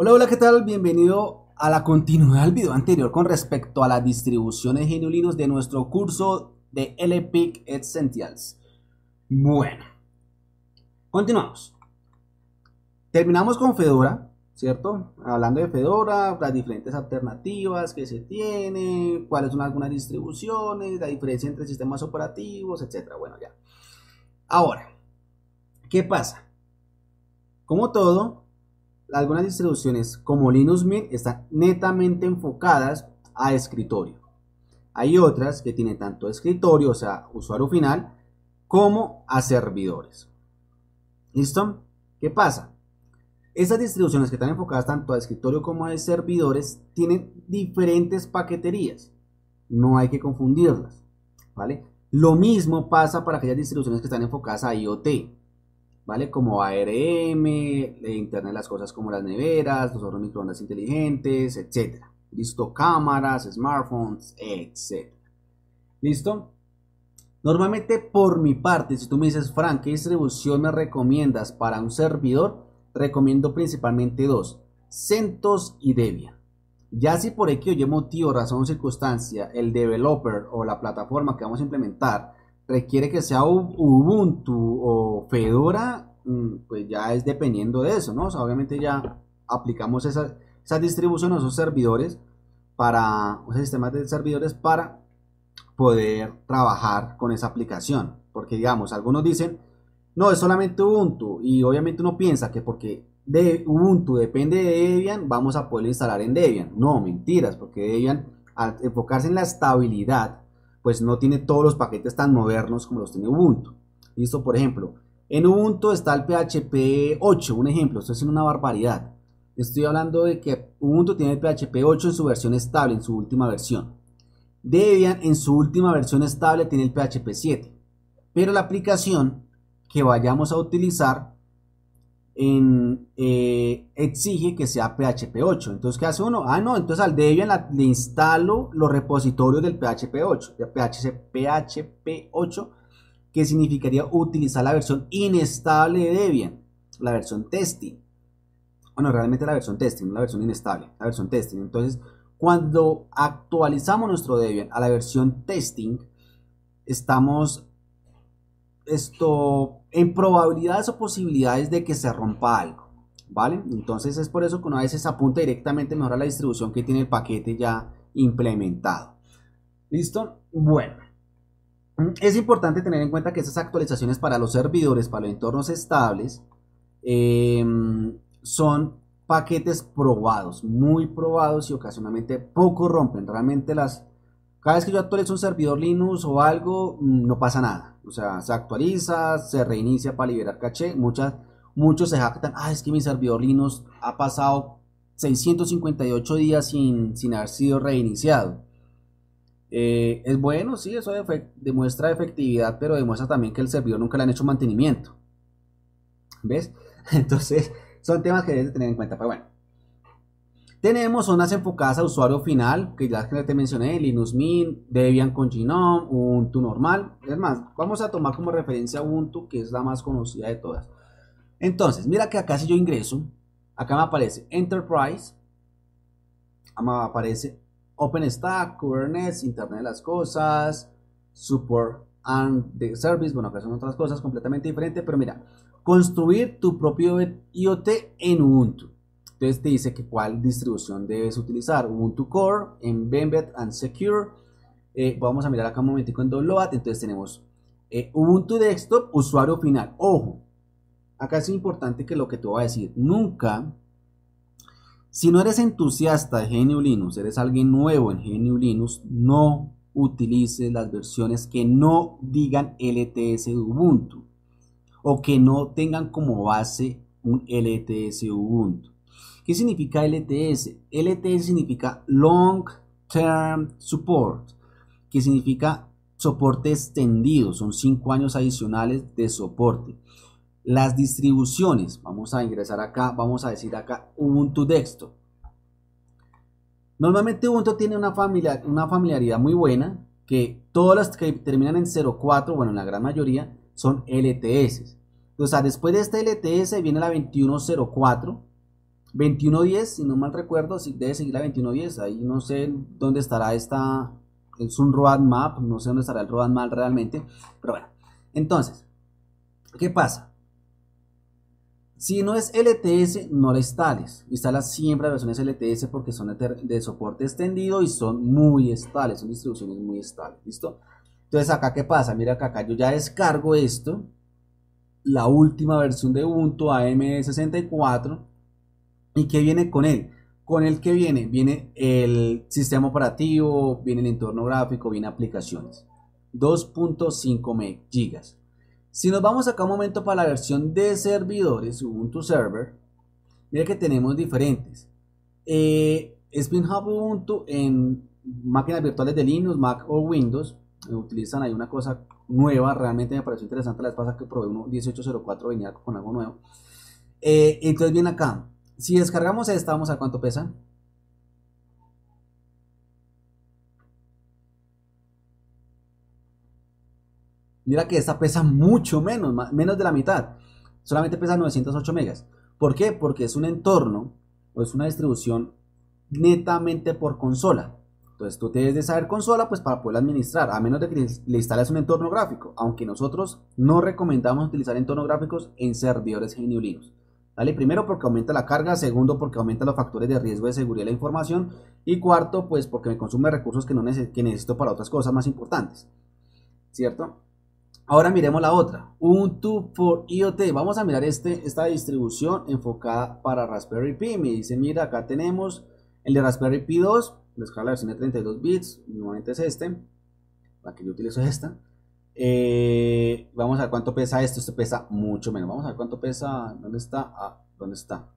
Hola, hola, ¿qué tal? Bienvenido a la continuidad del video anterior con respecto a las distribuciones GNU de nuestro curso de LPIC Essentials. Bueno, continuamos. Terminamos con Fedora, ¿cierto? Hablando de Fedora, las diferentes alternativas que se tiene, cuáles son algunas distribuciones, la diferencia entre sistemas operativos, etc. Bueno, ya. Ahora, ¿qué pasa? Como todo, algunas distribuciones como Linux Mint están netamente enfocadas a escritorio. Hay otras que tienen tanto escritorio, o sea, usuario final, como a servidores. ¿Listo? ¿Qué pasa? Esas distribuciones que están enfocadas tanto a escritorio como a servidores tienen diferentes paqueterías. No hay que confundirlas. ¿Vale? Lo mismo pasa para aquellas distribuciones que están enfocadas a IoT. ¿Vale? Como ARM, Internet las cosas como las neveras, los hornos microondas inteligentes, etc. ¿Listo? Cámaras, smartphones, etc. ¿Listo? Normalmente por mi parte, si tú me dices, Frank, ¿qué distribución me recomiendas para un servidor? Recomiendo principalmente dos, CentOS y Debian. Ya si por X o Y motivo, razón o circunstancia, el developer o la plataforma que vamos a implementar requiere que sea Ubuntu o Fedora, mm, pues ya es dependiendo de eso, ¿no? O sea, obviamente ya aplicamos esa, esa distribución, esos servidores, para, esos sistemas de servidores para poder trabajar con esa aplicación. Porque digamos, algunos dicen, no, es solamente Ubuntu. Y obviamente uno piensa que porque de Ubuntu depende de Debian, vamos a poder instalar en Debian. No, mentiras, porque Debian, al enfocarse en la estabilidad, pues no tiene todos los paquetes tan modernos como los tiene Ubuntu. Listo, por ejemplo, en Ubuntu está el PHP 8, un ejemplo, esto es una barbaridad. Estoy hablando de que Ubuntu tiene el PHP 8 en su versión estable, en su última versión. Debian en su última versión estable tiene el PHP 7. Pero la aplicación que vayamos a utilizar eh, exige que sea PHP 8. Entonces, ¿qué hace uno? Ah, no, entonces al Debian le instalo los repositorios del PHP 8, de PHP 8, que significaría utilizar la versión inestable de Debian, la versión testing. Bueno, realmente la versión testing, la versión inestable, la versión testing. Entonces, cuando actualizamos nuestro Debian a la versión testing, estamos esto en probabilidades o posibilidades de que se rompa algo. ¿Vale? Entonces es por eso que una vez se apunta directamente mejor a la distribución que tiene el paquete ya implementado. ¿Listo? Bueno. Es importante tener en cuenta que estas actualizaciones para los servidores, para los entornos estables, em, son paquetes probados, muy probados y ocasionalmente poco rompen. Realmente las cada vez que yo actualizo un servidor Linux o algo, mm, no pasa nada. O sea, se actualiza, se reinicia para liberar caché. Muchas, muchos se jactan, ah, es que mi servidor Linux ha pasado 658 días sin, sin haber sido reiniciado. Eh, es bueno, sí, eso demuestra efectividad, pero demuestra también que el servidor nunca le han hecho mantenimiento. ¿Ves? Entonces, son temas que debes tener en cuenta. Pero bueno, tenemos zonas enfocadas a usuario final, que ya te mencioné, Linux Mint, Debian con Genome, Ubuntu normal. Es más, vamos a tomar como referencia Ubuntu, que es la más conocida de todas. Entonces, mira que acá si yo ingreso, acá me aparece Enterprise, me aparece OpenStack, Kubernetes, Internet de las Cosas, Support and the Service, bueno, acá son otras cosas completamente diferentes, pero mira, construir tu propio IoT en Ubuntu. Entonces te dice que cuál distribución debes utilizar. Ubuntu Core, Embedded and Secure. Eh, vamos a mirar acá un momentico en Download. Entonces tenemos eh, Ubuntu Desktop, usuario final. Ojo, acá es importante que lo que te voy a decir, nunca, si no eres entusiasta de GNU Linux, eres alguien nuevo en GNU Linux, no utilices las versiones que no digan LTS Ubuntu o que no tengan como base un LTS Ubuntu. ¿Qué significa LTS? LTS significa Long Term Support, que significa soporte extendido, son 5 años adicionales de soporte. Las distribuciones, vamos a ingresar acá, vamos a decir acá Ubuntu Desktop. Normalmente Ubuntu tiene una, familia, una familiaridad muy buena, que todas las que terminan en 04, bueno, en la gran mayoría, son LTS. O sea, después de este LTS viene la 2104, 2110, si no mal recuerdo, debe seguir la 2110. Ahí no sé dónde estará esta. Es un roadmap, no sé dónde estará el roadmap realmente. Pero bueno, entonces, ¿qué pasa? Si no es LTS, no la instales. Instala siempre versiones LTS porque son de soporte extendido y son muy estables, son distribuciones muy estables. ¿Listo? Entonces, acá, ¿qué pasa? Mira que acá yo ya descargo esto, la última versión de Ubuntu AM64 ¿Y qué viene con él? Con el que viene, viene el sistema operativo, viene el entorno gráfico, viene aplicaciones. 2.5 gigas. Si nos vamos acá un momento para la versión de servidores, Ubuntu Server, mira que tenemos diferentes. Eh, Ubuntu en máquinas virtuales de Linux, Mac o Windows. Utilizan ahí una cosa nueva, realmente me pareció interesante la vez pasada que probé uno 1804, venía con algo nuevo. Eh, entonces viene acá, si descargamos esta, vamos a cuánto pesa. Mira que esta pesa mucho menos, menos de la mitad. Solamente pesa 908 megas. ¿Por qué? Porque es un entorno o es una distribución netamente por consola. Entonces tú debes de saber consola pues para poder administrar, a menos de que le instales un entorno gráfico, aunque nosotros no recomendamos utilizar entornos gráficos en servidores GNU Linux. Primero porque aumenta la carga, segundo porque aumenta los factores de riesgo de seguridad de la información y cuarto pues porque me consume recursos que, no necesito para otras cosas más importantes. ¿Cierto? Ahora miremos la otra, Ubuntu for IoT. Vamos a mirar este, esta distribución enfocada para Raspberry Pi. Me dice, mira, acá tenemos el de Raspberry Pi 2, la versión de 32 bits, normalmente es este, la que yo utilizo es esta. Eh, vamos a ver cuánto pesa esto. Esto pesa mucho menos. Vamos a ver cuánto pesa. ¿Dónde está? Ah, ¿dónde está?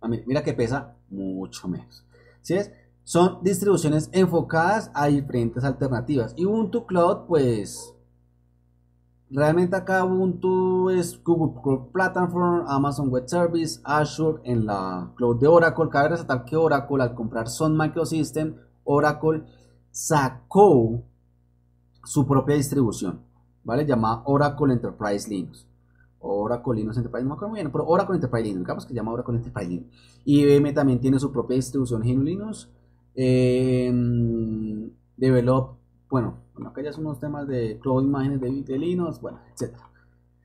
Ah, mira, que pesa mucho menos. ¿Sí es? Son distribuciones enfocadas a diferentes alternativas. Y Ubuntu Cloud, pues. Realmente acá Ubuntu es Google Cloud Platform, Amazon Web Service, Azure en la Cloud de Oracle. Cabe resaltar que Oracle al comprar Sun Microsystem, Oracle sacó su propia distribución, ¿vale? Llamada Oracle Enterprise Linux. Oracle Linux Enterprise, no me acuerdo muy bien, pero Oracle Enterprise Linux, digamos que se llama Oracle Enterprise Linux. IBM también tiene su propia distribución GNU Linux. Eh, develop, bueno, acá ya son unos temas de cloud imágenes de, Linux, bueno, etc.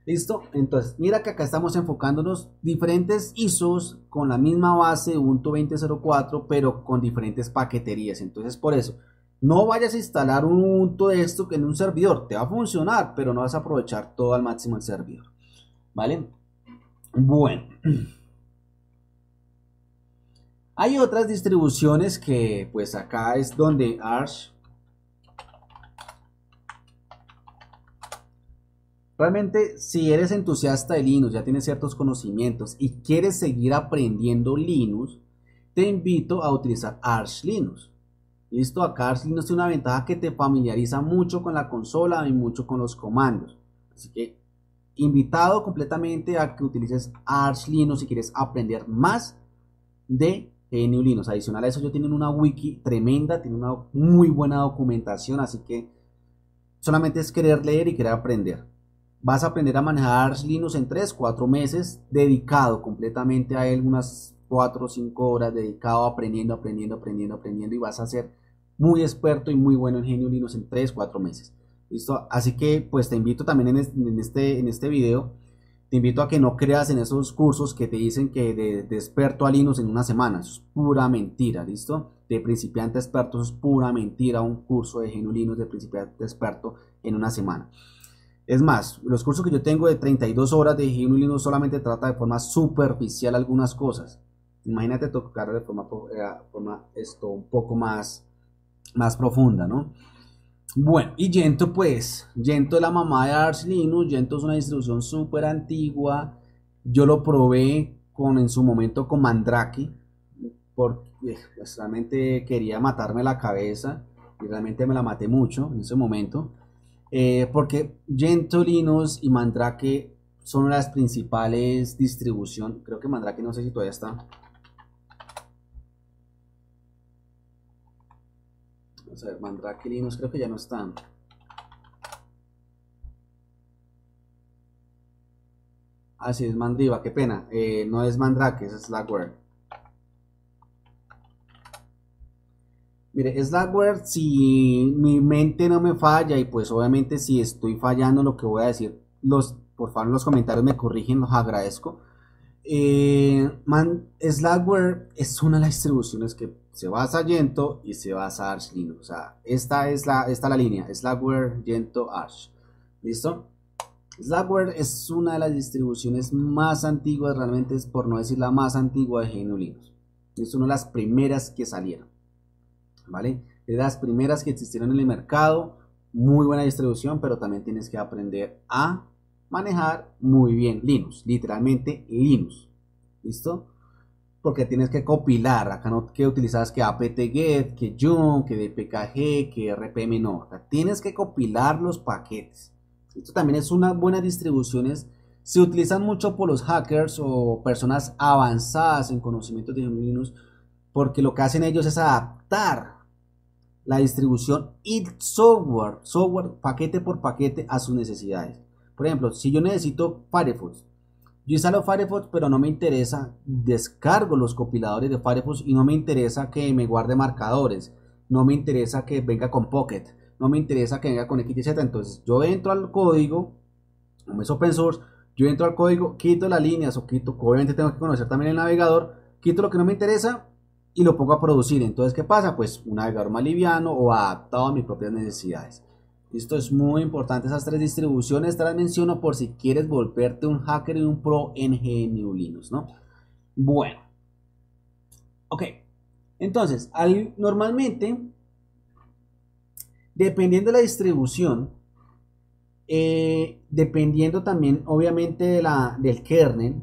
¿Listo? Entonces, mira que acá estamos enfocándonos diferentes ISOs con la misma base Ubuntu 20.04, pero con diferentes paqueterías. Entonces, por eso, no vayas a instalar un Ubuntu de esto en un servidor. Te va a funcionar, pero no vas a aprovechar todo al máximo el servidor. ¿Vale? Bueno. Hay otras distribuciones que pues acá es donde Arch Realmente, si eres entusiasta de Linux, ya tienes ciertos conocimientos y quieres seguir aprendiendo Linux, te invito a utilizar Arch Linux. Listo, acá Linux tiene una ventaja que te familiariza mucho con la consola y mucho con los comandos. Así que invitado completamente a que utilices Arch Linux si quieres aprender más de GNU Linux. Adicional a eso, yo tienen una wiki tremenda, tiene una muy buena documentación, así que solamente es querer leer y querer aprender. Vas a aprender a manejar Arch Linux en 3, 4 meses, dedicado completamente a él, unas 4 o 5 horas dedicado aprendiendo, aprendiendo, aprendiendo, aprendiendo y vas a ser muy experto y muy bueno en GNU Linux en 3, 4 meses. ¿Listo? Así que pues te invito también en este, en este, video, te invito a que no creas en esos cursos que te dicen que de, experto a Linux en una semana. Es pura mentira, ¿listo? De principiante a experto, es pura mentira un curso de GNU Linux de principiante experto en una semana. Es más, los cursos que yo tengo de 32 horas de GNU Linux solamente trata de forma superficial algunas cosas. Imagínate tocar de forma, eh, forma esto un poco más, más profunda, ¿no? Bueno, y Gento pues, Gento es la mamá de Arch Linux, Gento es una distribución súper antigua, yo lo probé con en su momento con Mandrake, porque pues, realmente quería matarme la cabeza y realmente me la maté mucho en ese momento, eh, porque Gento Linux y Mandrake son las principales distribuciones, creo que Mandrake no sé si todavía está, Vamos a ver, Mandrake Linux creo que ya no están. Ah, sí, es Mandriva, qué pena. Eh, no es Mandrake, es Slackware. Mire, Slackware, si mi mente no me falla, y pues obviamente si estoy fallando lo que voy a decir, los, por favor en los comentarios me corrigen, los agradezco. Eh, man, Slackware es una de las distribuciones que se basa Gento y se basa Arch Linux. O sea, esta es la, esta la línea, Slackware, Gento, Arch. ¿Listo? Slackware es una de las distribuciones más antiguas, realmente es por no decir la más antigua de GNU Linux. Es una de las primeras que salieron. ¿Vale? De las primeras que existieron en el mercado. Muy buena distribución, pero también tienes que aprender a manejar muy bien Linux. Literalmente Linux. ¿Listo? Porque tienes que compilar. Acá no que utilizas que apt-get, que yum, que dpkg, que rpm. No. tienes que compilar los paquetes. Esto también es una buena distribución. Se utilizan mucho por los hackers o personas avanzadas en conocimientos de Linux porque lo que hacen ellos es adaptar la distribución y software, software paquete por paquete a sus necesidades. Por ejemplo, si yo necesito Firefox, yo instalo Firefox, pero no me interesa, descargo los compiladores de Firefox y no me interesa que me guarde marcadores, no me interesa que venga con Pocket, no me interesa que venga con XYZ. Entonces, yo entro al código, como es open source, yo entro al código, quito las líneas o quito, obviamente tengo que conocer también el navegador, quito lo que no me interesa y lo pongo a producir. Entonces, ¿qué pasa? Pues un navegador más liviano o adaptado a mis propias necesidades. Esto es muy importante, esas tres distribuciones te las menciono por si quieres volverte un hacker y un pro en GNU Linux, ¿no? Bueno. Ok. Entonces, normalmente, dependiendo de la distribución, eh, dependiendo también, obviamente, de la, del kernel,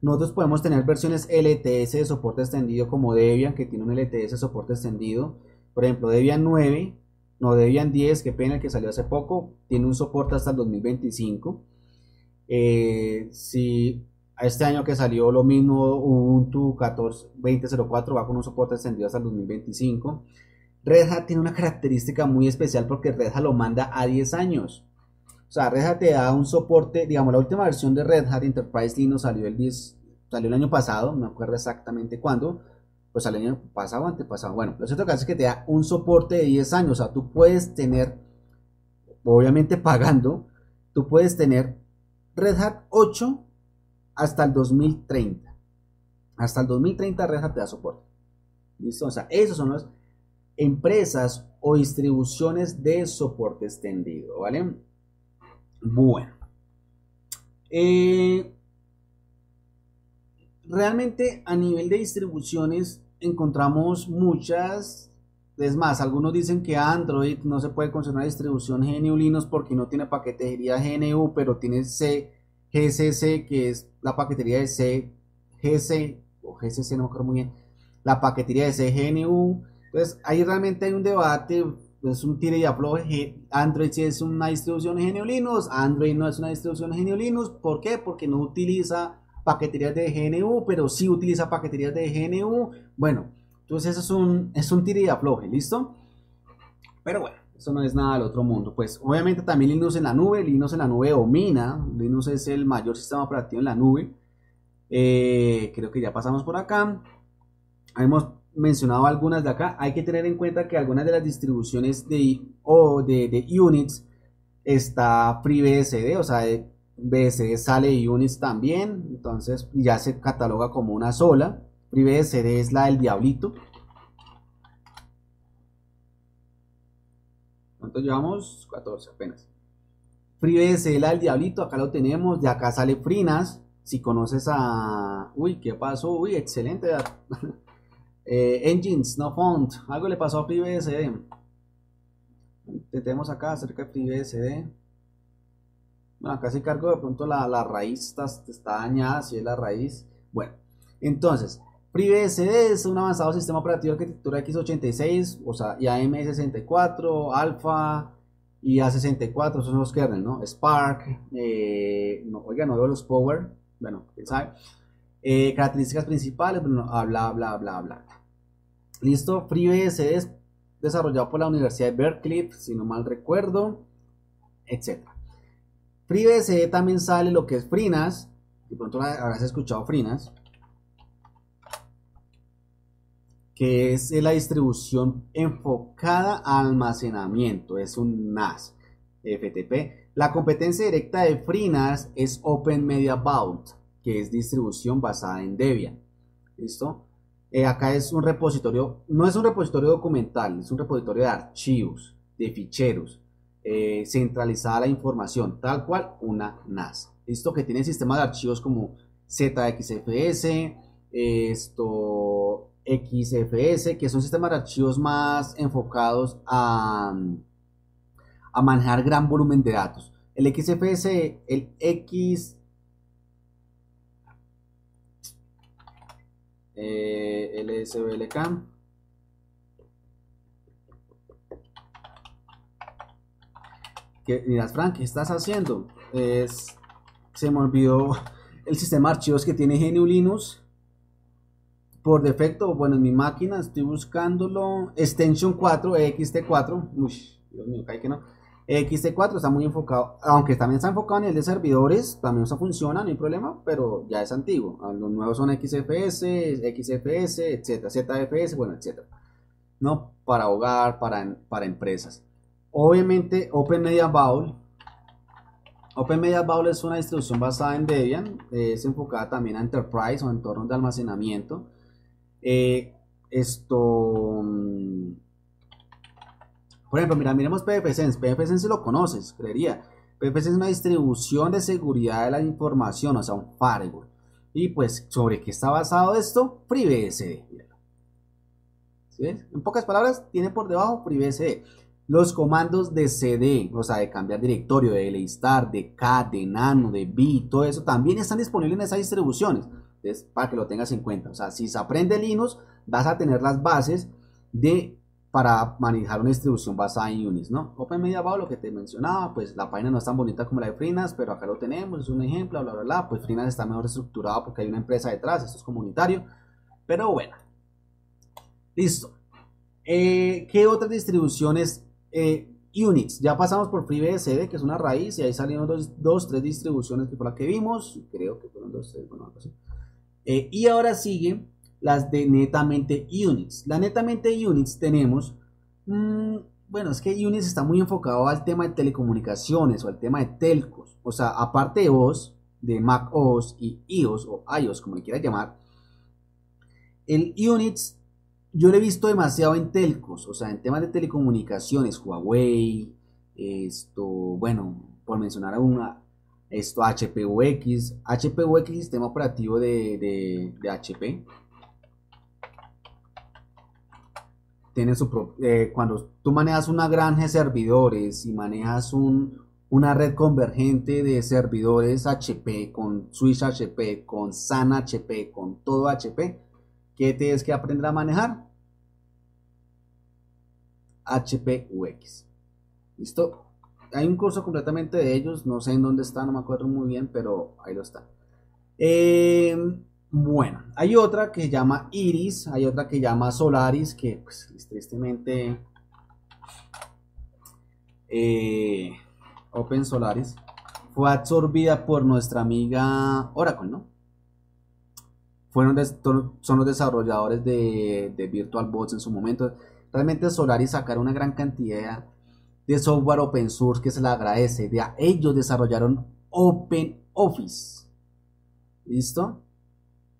nosotros podemos tener versiones LTS de soporte extendido como Debian, que tiene un LTS de soporte extendido. Por ejemplo, Debian 9, no Debian 10, que pena el que salió hace poco, tiene un soporte hasta el 2025. Eh, si este año que salió lo mismo Ubuntu 14, 2004 va con un soporte extendido hasta el 2025. Red Hat tiene una característica muy especial porque Red Hat lo manda a 10 años. O sea, Red Hat te da un soporte, digamos, la última versión de Red Hat Enterprise Linux salió el 10, salió el año pasado, no me acuerdo exactamente cuándo, pues el año pasado antepasado. Bueno, lo cierto que es que te da un soporte de 10 años, o sea, tú puedes tener, obviamente pagando, tú puedes tener Red Hat 8 hasta el 2030. Hasta el 2030 Red Hat te da soporte. ¿Listo? O sea, esas son las empresas o distribuciones de soporte extendido, ¿vale? Bueno. Eh, realmente a nivel de distribuciones encontramos muchas. Es más, algunos dicen que Android no se puede considerar distribución GNU Linux porque no tiene paquetería GNU, pero tiene C, GCC, que es la paquetería de C, GC, o GCC, no me acuerdo muy bien, la paquetería de C GNU. Entonces, ahí realmente hay un debate es un tire y afloje. Android sí es una distribución GNU Linux, Android no es una distribución GNU Linux. ¿Por qué? Porque no utiliza paqueterías de GNU, pero sí utiliza paqueterías de GNU. Bueno, entonces eso es un, es un tire y ¿listo? Pero bueno, eso no es nada del otro mundo. Pues obviamente también Linux en la nube, Linux en la nube domina, Linux es el mayor sistema operativo en la nube. Eh, creo que ya pasamos por acá. Hemos mencionado algunas de acá, hay que tener en cuenta que algunas de las distribuciones de, o de, de Unix está FreeBSD, o sea, BSD sale de Unix también, entonces ya se cataloga como una sola. FreeBSD es la del diablito. ¿Cuánto llevamos? 14 apenas. FreeBSD la del diablito, acá lo tenemos, de acá sale Frinas. Si conoces a... Uy, ¿qué pasó? Uy, excelente. Eh, engines, no font. Algo le pasó a FreeBSD. Tenemos acá acerca de FreeBSD. Bueno, acá se cargo de pronto la, la raíz está, está, dañada, si es la raíz. Bueno, entonces, FreeBSD es un avanzado sistema operativo de arquitectura x86, o sea, IAM64, Alpha, IA64, esos son los kernels, ¿no? Spark, eh, oiga, no veo los Power, bueno, quién sabe. Eh, características principales, bla, bla, bla, bla, bla. Listo, FreeBSD es desarrollado por la Universidad de Berkeley, si no mal recuerdo, etc. FreeBSD también sale lo que es Frinas, de pronto habrás escuchado Frinas, que es la distribución enfocada a almacenamiento, es un NAS FTP. La competencia directa de FreeNAS es Open Media que es distribución basada en Debian. ¿Listo? Eh, acá es un repositorio, no es un repositorio documental, es un repositorio de archivos, de ficheros, eh, centralizada la información, tal cual una NAS. Listo, que tiene sistemas de archivos como ZXFS, esto XFS, que son sistemas de archivos más enfocados a, a manejar gran volumen de datos. El XFS, el X eh, que dirás Frank ¿qué estás haciendo? es se me olvidó el sistema de archivos que tiene GNU Linux por defecto, bueno, en mi máquina estoy buscándolo, extension 4, EXT4, uy, Dios mío, cae que no, EXT4 está muy enfocado, aunque también está enfocado en el de servidores, también eso funciona, no hay problema, pero ya es antiguo, ah, los nuevos son XFS, XFS, etcétera, ZFS, bueno, etcétera, ¿no? Para hogar, para, para empresas. Obviamente, Open Media Bowl Open Media Bowl es una distribución basada en Debian, es enfocada también a Enterprise o entornos de almacenamiento. Eh, esto, mm, por ejemplo, mira, miremos PFSense. PFSense lo conoces, creería. PFSense es una distribución de seguridad de la información, o sea, un firewall. Y pues, ¿sobre qué está basado esto? FreeBSD. ¿Sí En pocas palabras, tiene por debajo FreeBSD. Los comandos de CD, o sea, de cambiar directorio, de listar, de K, de nano, de B, todo eso también están disponibles en esas distribuciones. Entonces, para que lo tengas en cuenta. O sea, si se aprende Linux, vas a tener las bases de para manejar una distribución basada en Unix, ¿no? Open Media lo que te mencionaba, pues la página no es tan bonita como la de Frinas, pero acá lo tenemos, es un ejemplo, bla, bla, bla. Pues Frinas está mejor estructurado porque hay una empresa detrás, esto es comunitario. Pero bueno, listo. Eh, ¿Qué otras distribuciones eh, Unix, ya pasamos por FreeBSD, que es una raíz, y ahí salieron dos, dos tres distribuciones que fue la que vimos, creo que fueron dos, tres, bueno, algo así. Eh, y ahora siguen las de netamente Unix. La netamente Unix tenemos, mm, bueno, es que Unix está muy enfocado al tema de telecomunicaciones o al tema de telcos. O sea, aparte de OS, de Mac OS y iOS o iOS, como le quieras llamar, el Unix yo lo he visto demasiado en telcos, o sea, en temas de telecomunicaciones, Huawei, esto, bueno, por mencionar a una, esto HPUX, HPUX, sistema operativo de, HP. Tiene su eh, cuando tú manejas una granja de servidores y manejas un, una red convergente de servidores HP con switch HP, con SAN HP, con todo HP, ¿Qué tienes que aprender a manejar? HPUX. ¿Listo? Hay un curso completamente de ellos, no sé en dónde está, no me acuerdo muy bien, pero ahí lo está. Em, bueno, hay otra que llama Iris, hay otra que llama Solaris, que pues tristemente eh, Open Solaris fue absorbida por nuestra amiga Oracle, ¿no? Fueron son los desarrolladores de, de VirtualBots en su momento. Realmente Solaris sacaron una gran cantidad de software open source que se le agradece. De ellos desarrollaron Open Office. ¿Listo?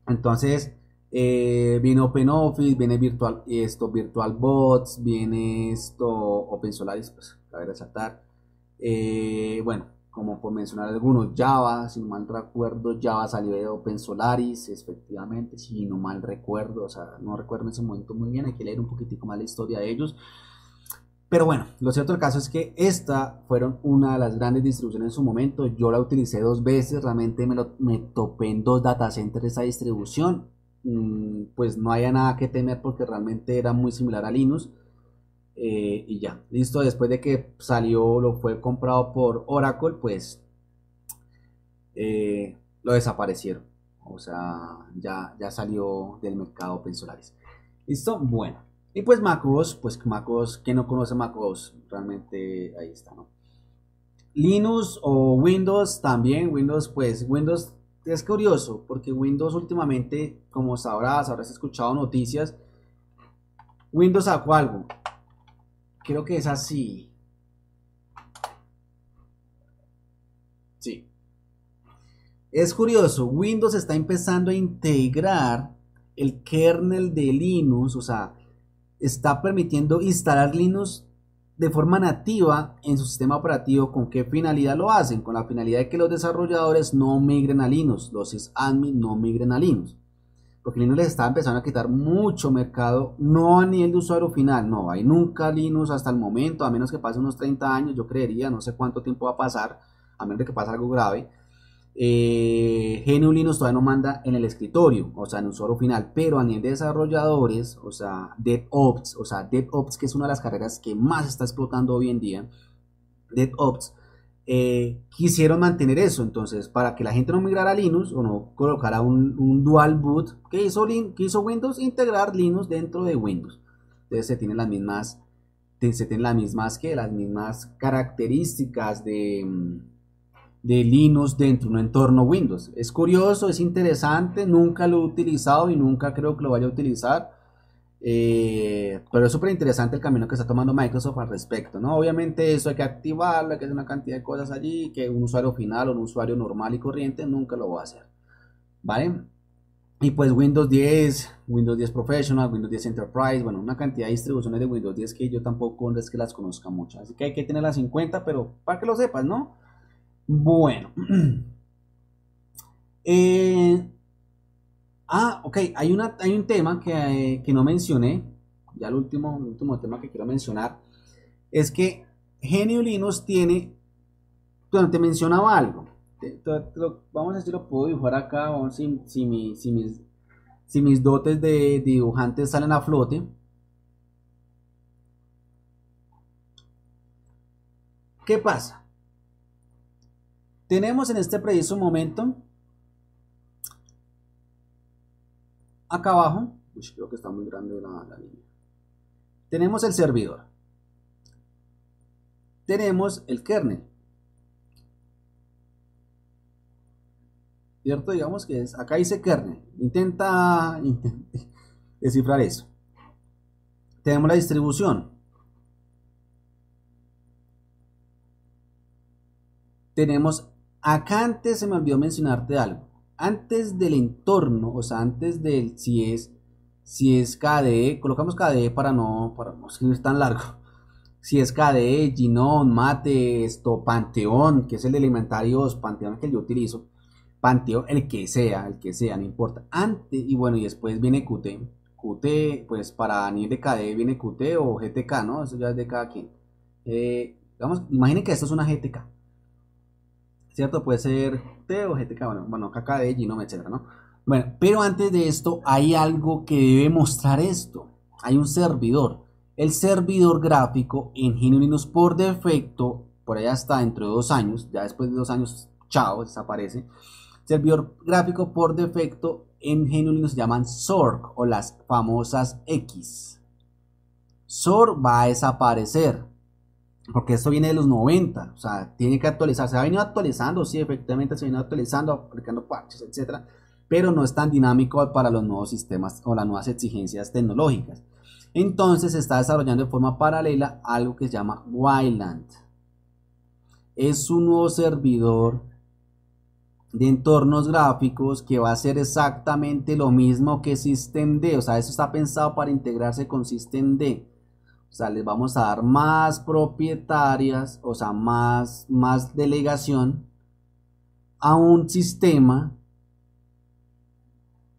Entonces, eh, viene Open Office, viene Virtual, esto, VirtualBots, viene esto, Open Solaris, pues, cabe resaltar. Eh, bueno, como por mencionar algunos, Java, si no mal recuerdo, Java salió de Open Solaris, efectivamente, si no mal recuerdo, o sea, no recuerdo en ese momento muy bien, hay que leer un poquitico más la historia de ellos. Pero bueno, lo cierto del caso es que esta fueron una de las grandes distribuciones en su momento. Yo la utilicé dos veces, realmente me, lo, me topé en dos data centers esa distribución. Mm, pues no haya nada que temer porque realmente era muy similar a Linux. Eh, y ya, listo, después de que salió, lo fue comprado por Oracle, pues eh, lo desaparecieron. O sea, ya, ya salió del mercado Open Solaris. Listo, bueno. Y pues MacOS, pues MacOS, quien no conoce MacOS, realmente ahí está, ¿no? Linux o Windows también, Windows, pues Windows es curioso, porque Windows últimamente, como sabrás, habrás escuchado noticias, Windows sacó algo. Creo que es así. Sí. Es curioso, Windows está empezando a integrar el kernel de Linux, o sea, está permitiendo instalar Linux de forma nativa en su sistema operativo. ¿Con qué finalidad lo hacen? Con la finalidad de que los desarrolladores no migren a Linux, los sysadmin no migren a Linux. Porque Linux les está empezando a quitar mucho mercado, no a nivel de usuario final, no, hay nunca Linux hasta el momento, a menos que pase unos 30 años, yo creería, no sé cuánto tiempo va a pasar, a menos de que pase algo grave. Eh, GNU Linux todavía no manda en el escritorio, o sea, en usuario final, pero a nivel de desarrolladores, o sea, DevOps, o sea, DevOps, que es una de las carreras que más está explotando hoy en día, DevOps, eh, quisieron mantener eso, entonces, para que la gente no migrara a Linux o no colocara un, dual boot, ¿qué hizo, que hizo Windows? Integrar Linux dentro de Windows. Entonces se tienen las mismas, se las mismas que las mismas características de de Linux dentro de un entorno Windows. Es curioso, es interesante, nunca lo he utilizado y nunca creo que lo vaya a utilizar. Eh, pero es súper interesante el camino que está tomando Microsoft al respecto, ¿no? Obviamente eso hay que activarlo, hay que hacer una cantidad de cosas allí que un usuario final o un usuario normal y corriente nunca lo va a hacer, ¿vale? Y pues Windows 10, Windows 10 Professional, Windows 10 Enterprise, bueno, una cantidad de distribuciones de Windows 10 que yo tampoco es que las conozca mucho, así que hay que tenerlas en cuenta, pero para que lo sepas, ¿no? Bueno. Eh, ah, ok. Hay, una, hay un tema que, no mencioné. Ya el último, último tema que quiero mencionar. Es que Genio Linux tiene. Bueno, te mencionaba algo. vamos a ver si lo puedo dibujar acá. si, si, mis, si mis dotes de dibujante salen a flote. ¿Qué pasa? Tenemos en este preciso momento, acá abajo, creo que está muy grande la, línea, tenemos el servidor, tenemos el kernel, ¿cierto? Digamos que es, acá dice kernel, intenta, intenta descifrar eso. Tenemos la distribución, tenemos Acá antes se me olvidó mencionarte algo. Antes del entorno, o sea, antes del si es si es KDE, colocamos KDE para no para no escribir tan largo. Si es KDE, Gnome, Mate, esto, Panteón, que es el de alimentarios Panteón que yo utilizo. Panteón, el que sea, el que sea, no importa. Antes, y bueno, y después viene Qt. Qt, pues para nivel de KDE viene Qt o GTK, ¿no? Eso ya es de cada quien. Eh, imaginen que esto es una GTK. ¿Cierto? Puede ser T o GTK, bueno, bueno KKD, Genome, etcétera, ¿no? Bueno, pero antes de esto hay algo que debe mostrar esto. Hay un servidor. El servidor gráfico en GNU Linux por defecto, por allá está dentro de dos años, ya después de dos años, chao, desaparece. Servidor gráfico por defecto en GNU Linux se llaman SORG o las famosas X. SORG va a desaparecer porque esto viene de los 90, o sea, tiene que actualizarse. Se ha venido actualizando, sí, efectivamente se ha venido actualizando, aplicando parches, etcétera, pero no es tan dinámico para los nuevos sistemas o las nuevas exigencias tecnológicas. Entonces se está desarrollando de forma paralela algo que se llama Wildland. Es un nuevo servidor de entornos gráficos que va a ser exactamente lo mismo que SystemD, o sea, eso está pensado para integrarse con SystemD o sea, les vamos a dar más propietarias, o sea, más, más delegación a un sistema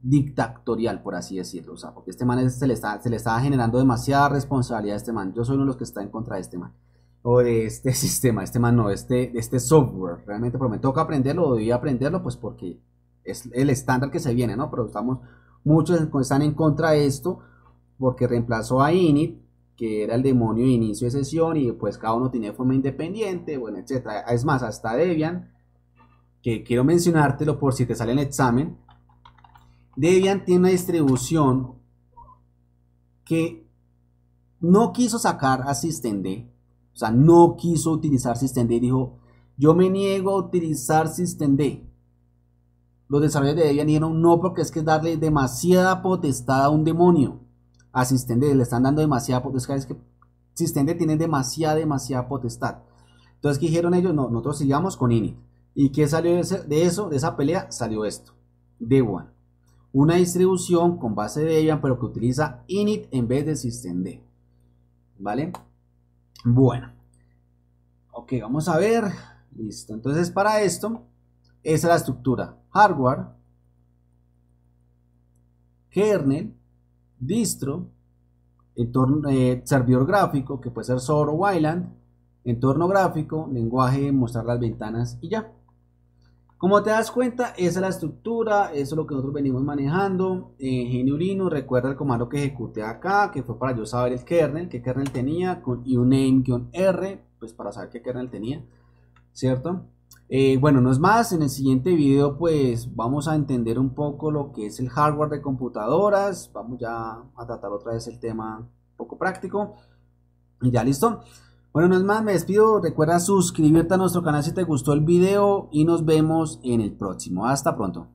dictatorial, por así decirlo. O sea, porque este man se, le está, se le está generando demasiada responsabilidad a este man. Yo soy uno de los que está en contra de este man. O de este sistema, este man no, este, este software. Realmente, pero me toca aprenderlo, o debía aprenderlo, pues porque es el estándar que se viene, ¿no? Pero estamos, muchos están en contra de esto, porque reemplazó a Init que era el demonio de inicio de sesión y pues cada uno tiene forma independiente, bueno, etcétera. Es más, hasta Debian, que quiero mencionártelo por si te sale en el examen, Debian tiene una distribución que no quiso sacar a SystemD, o sea, no quiso utilizar SystemD dijo, yo me niego a utilizar SystemD. Los desarrolladores de Debian dijeron no porque es que darle demasiada potestad a un demonio a Systemd, le están dando demasiada potestad, es que Systemd tiene demasiada, demasiada potestad. Entonces, ¿qué dijeron ellos? No, nosotros sigamos con init. ¿Y qué salió de eso, de esa pelea? Salió esto, Debian. Una distribución con base de Debian, pero que utiliza init en vez de systemd. ¿Vale? Bueno. Ok, vamos a ver. Listo. Entonces, para esto, esa es la estructura. Hardware, kernel, distro, entorno, eh, servidor gráfico, que puede ser Soro o Wayland, entorno gráfico, lenguaje, mostrar las ventanas y ya. Como te das cuenta, esa es la estructura, eso es lo que nosotros venimos manejando. En GNU recuerda el comando que ejecuté acá, que fue para yo saber el kernel, qué kernel tenía, con uname-r, pues para saber qué kernel tenía, ¿cierto? Eh, bueno, no es más, en el siguiente video pues vamos a entender un poco lo que es el hardware de computadoras, vamos ya a tratar otra vez el tema un poco práctico y ya listo. Bueno, no es más, me despido, recuerda suscribirte a nuestro canal si te gustó el video y nos vemos en el próximo. Hasta pronto.